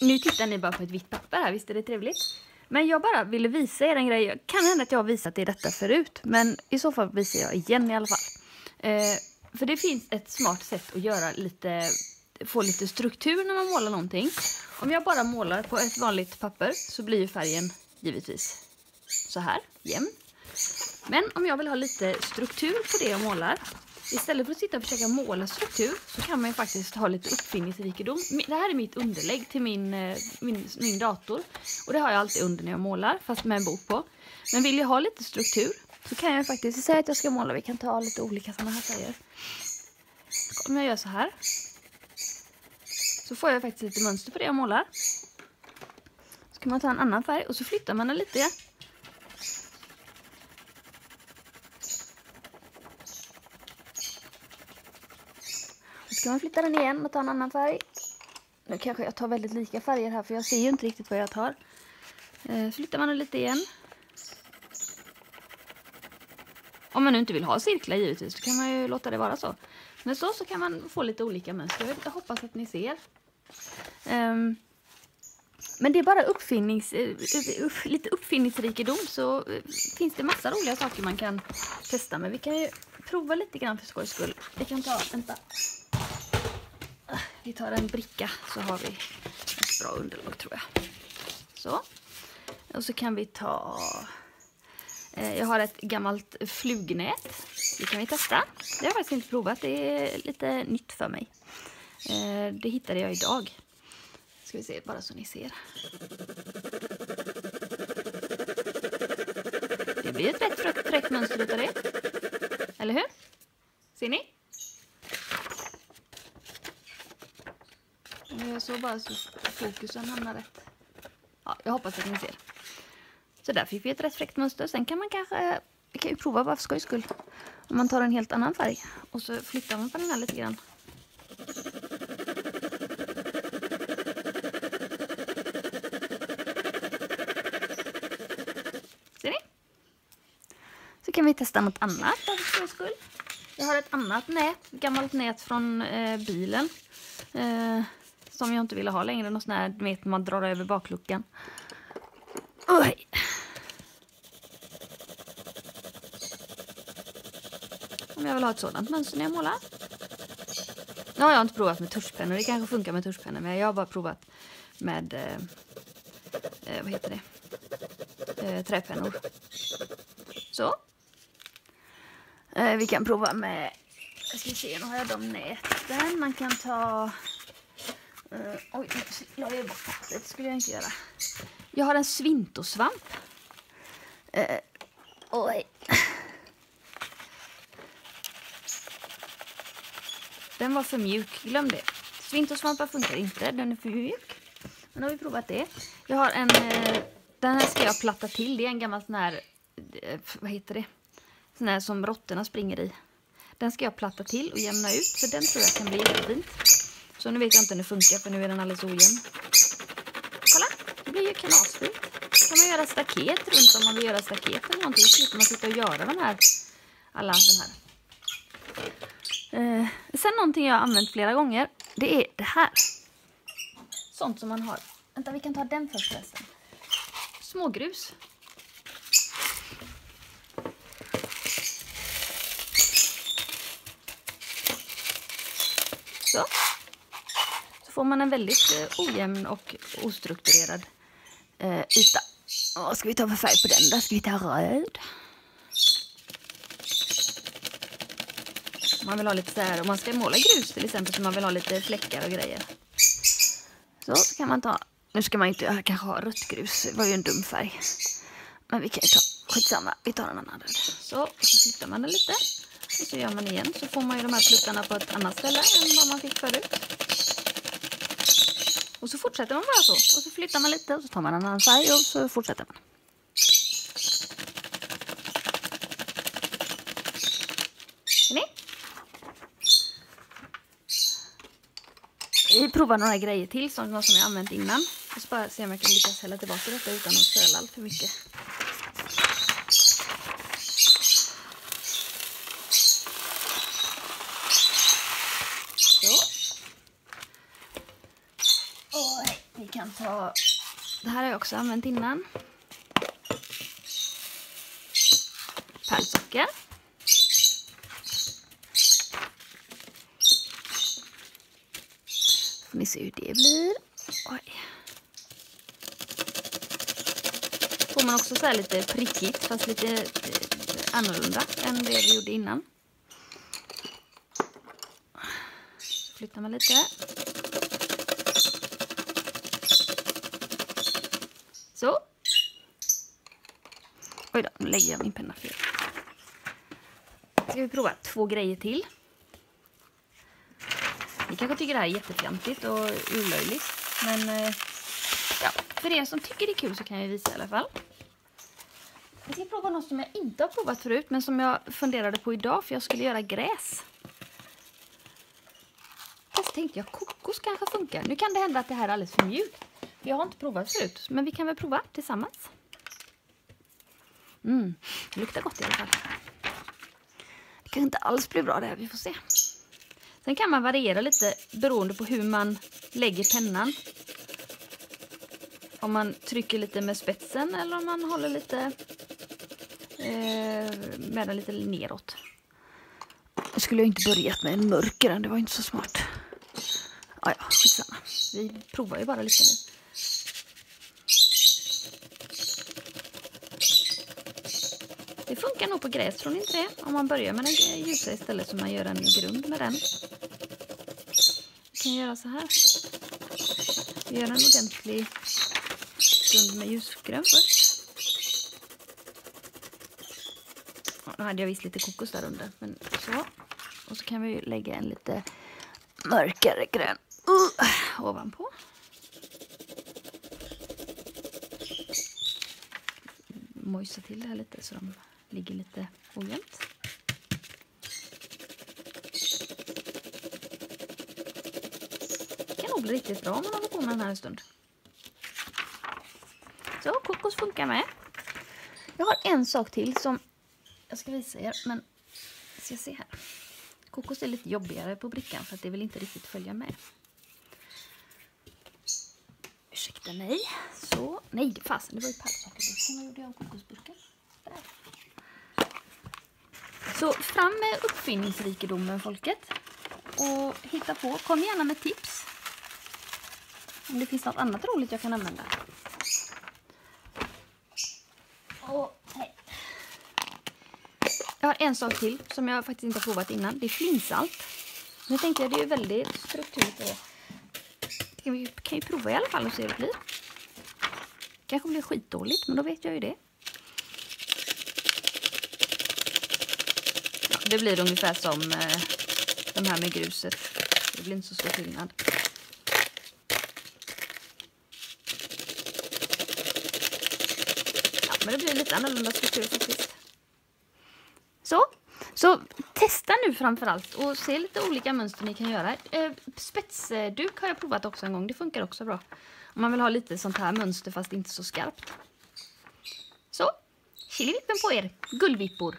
Nu tittar ni bara på ett vitt papper här, visst är det trevligt? Men jag bara ville visa er en grej. Kan hända att jag har visat er detta förut, men i så fall visar jag igen i alla fall. Eh, för det finns ett smart sätt att göra lite, få lite struktur när man målar någonting. Om jag bara målar på ett vanligt papper så blir ju färgen givetvis så här, jämn. Men om jag vill ha lite struktur på det jag målar Istället för att sitta och försöka måla struktur så kan man ju faktiskt ha lite uppfinningsrikedom. Det här är mitt underlägg till min, eh, min, min dator. Och det har jag alltid under när jag målar, fast med en bok på. Men vill jag ha lite struktur så kan jag faktiskt säga att jag ska måla. Vi kan ta lite olika sådana här färger. Om jag gör så här. Så får jag faktiskt lite mönster på det jag målar. Så kan man ta en annan färg och så flyttar man den lite. Ska man flytta den igen och ta en annan färg. Nu kanske jag tar väldigt lika färger här för jag ser ju inte riktigt vad jag tar. Eh, flyttar man den lite igen. Om man nu inte vill ha cirklar givetvis så kan man ju låta det vara så. Men så, så kan man få lite olika mönster. Jag hoppas att ni ser. Um, men det är bara uppfinnings, uh, uh, lite uppfinningsrikedom så uh, finns det massa roliga saker man kan testa med. Vi kan ju prova lite grann för skojs skull. Vi kan ta, vänta. Vi tar en bricka så har vi ett bra underlag tror jag. Så. Och så kan vi ta... Eh, jag har ett gammalt flugnät. Det kan vi testa. Det har jag faktiskt inte provat. Det är lite nytt för mig. Eh, det hittade jag idag. Ska vi se, bara så ni ser. Det blir ett rätt fräckt mönster utav det. Eller hur? Ser ni? Om jag gör så bara så fokusen hamnar rätt. Ja, jag hoppas att ni ser. Så där fick vi ett rätt fräckt mönster. Sen kan man kanske, vi kan ju prova bara för skojs skull. Om man tar en helt annan färg och så flyttar man på den här lite grann. Ser ni? Så kan vi testa något annat för skojs skull. Jag har ett annat nät, gammalt nät från eh, bilen. Eh, som jag inte ville ha längre. Någon sån här, du vet, man drar över bakluckan. Oj. Om jag vill ha ett sådant mönster när jag målar. Nu har jag inte provat med tuschpennor. Det kanske funkar med tuschpennor, men jag har bara provat med eh, eh vad heter det? Eh, träpennor. Så. Eh, vi kan prova med, jag ska se, nu har jag de näten. Man kan ta Uh, oj, nu la jag bort pappret. Det skulle jag inte göra. Jag har en svintosvamp. Uh, oj. Den var för mjuk. Glöm det. Svintosvampar funkar inte. Den är för mjuk. Men nu har vi provat det. Jag har en... Uh, den här ska jag platta till. Det är en gammal sån här... vad heter det? Sån här som råttorna springer i. Den ska jag platta till och jämna ut. För den tror jag kan bli jättefint. Så nu vet jag inte hur det funkar för nu är den alldeles ojämn. Kolla, det blir ju kanasfint. kan man göra staket runt om man vill göra staket eller någonting. Så slipper man sitta och göra de här, alla de här. Eh, sen någonting jag har använt flera gånger, det är det här. Sånt som man har. Vänta, vi kan ta den först förresten. Smågrus. Så får man en väldigt eh, ojämn och ostrukturerad eh, yta. Vad ska vi ta för färg på den? Där ska vi ta röd. Man vill ha lite så här, om man ska måla grus till exempel så man vill ha lite fläckar och grejer. Så, så kan man ta, nu ska man inte kanske ha rött grus, det var ju en dum färg. Men vi kan ju ta, skitsamma, vi tar en annan röd. Så, och så flyttar man den lite. Och så gör man igen, så får man ju de här pluttarna på ett annat ställe än vad man fick förut. Och så fortsätter man bara så. Och så flyttar man lite och så tar man en annan färg och så fortsätter man. Ser ni? Vi provar några grejer till som, som jag använt innan. Och så bara se om jag kan lyckas hälla tillbaka detta utan att söla allt för mycket. Kan ta... Det här har jag också använt innan. Pärlsocker. Får ni se hur det blir. Oj. Får man också så lite prickigt fast lite eh, annorlunda än det vi gjorde innan. Så flyttar man lite. Så. Oj då, nu lägger jag min penna fel. Ska vi prova två grejer till. Ni kanske tycker det här är jättefjantigt och olöjligt. Men eh, ja, för er som tycker det är kul så kan jag visa i alla fall. Jag ska prova något som jag inte har provat förut men som jag funderade på idag för jag skulle göra gräs. Fast tänkte jag kokos kanske funkar. Nu kan det hända att det här är alldeles för mjukt. Jag har inte provat förut men vi kan väl prova tillsammans. Mm, det luktar gott i alla fall. Det kan inte alls bli bra det här, vi får se. Sen kan man variera lite beroende på hur man lägger pennan. Om man trycker lite med spetsen eller om man håller lite eh, med den lite neråt. Nu skulle jag inte börjat med en mörker det var inte så smart. Ah, ja, skitsamma. Vi provar ju bara lite nu. Det funkar nog på gräs, tror ni inte det? Om man börjar med den ljusa istället så man gör en grund med den. Vi kan göra så här. Vi gör en ordentlig grund med ljusgrön först. Ja, nu hade jag visst lite kokos där under, men så. Och så kan vi lägga en lite mörkare grön uh, ovanpå. Mojsa till det här lite så de ligger lite ojämnt. Det kan nog bli riktigt bra om man håller på med den här en stund. Så, kokos funkar med. Jag har en sak till som jag ska visa er, men ska se här. Kokos är lite jobbigare på brickan för att det vill inte riktigt följa med. Ursäkta mig. Så, nej, fasen, det var ju pärlsockerburken. Vad gjorde jag av kokosburken? Där. Så fram med uppfinningsrikedomen folket. Och hitta på. Kom gärna med tips. Om det finns något annat roligt jag kan använda. Och, hej. Jag har en sak till som jag faktiskt inte har provat innan. Det är flinsalt. Nu tänkte jag det är väldigt struktur på. Vi kan ju prova i alla fall och se hur det blir. kanske blir skitdåligt, men då vet jag ju det. Det blir ungefär som eh, de här med gruset. Det blir inte så stor skillnad. Ja, men det blir lite annorlunda struktur faktiskt. Så, så testa nu framförallt och se lite olika mönster ni kan göra. Eh, spetsduk har jag provat också en gång. Det funkar också bra. Om man vill ha lite sånt här mönster fast inte så skarpt. Så, chilivippen på er, gullvippor.